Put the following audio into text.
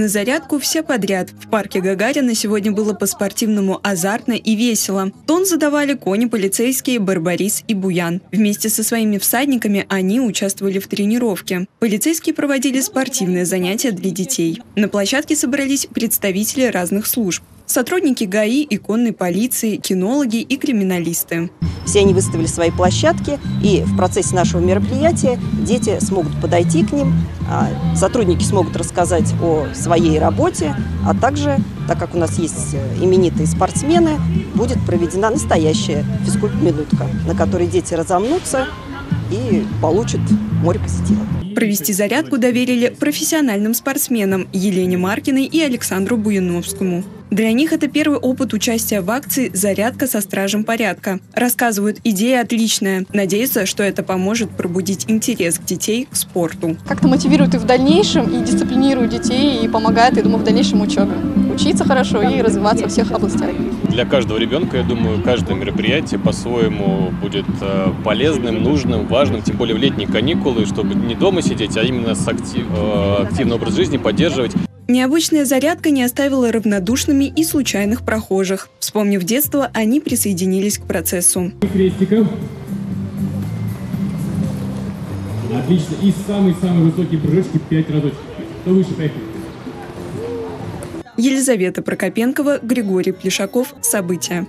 на зарядку все подряд. В парке Гагарина сегодня было по-спортивному азартно и весело. Тон задавали кони полицейские Барбарис и Буян. Вместе со своими всадниками они участвовали в тренировке. Полицейские проводили спортивные занятия для детей. На площадке собрались представители разных служб. Сотрудники ГАИ, иконной полиции, кинологи и криминалисты. Все они выставили свои площадки, и в процессе нашего мероприятия дети смогут подойти к ним, а сотрудники смогут рассказать о своей работе, а также, так как у нас есть э, именитые спортсмены, будет проведена настоящая физкульт-минутка, на которой дети разомнутся и получат море позитива. Провести зарядку доверили профессиональным спортсменам Елене Маркиной и Александру Буяновскому. Для них это первый опыт участия в акции «Зарядка со стражем порядка». Рассказывают, идея отличная. Надеются, что это поможет пробудить интерес к детей к спорту. Как-то мотивирует и в дальнейшем, и дисциплинирует детей, и помогает, я думаю, в дальнейшем учебе. Учиться хорошо и развиваться во всех областях. Для каждого ребенка, я думаю, каждое мероприятие по-своему будет э, полезным, нужным, важным, тем более в летние каникулы, чтобы не дома сидеть, а именно с актив, э, активный образ жизни поддерживать. Необычная зарядка не оставила равнодушными и случайных прохожих. Вспомнив детство, они присоединились к процессу. Крестиком. Отлично. И самый-самый высокий прыжки 5 разочек. Кто выше, поехали. Елизавета Прокопенкова, Григорий Плешаков. События.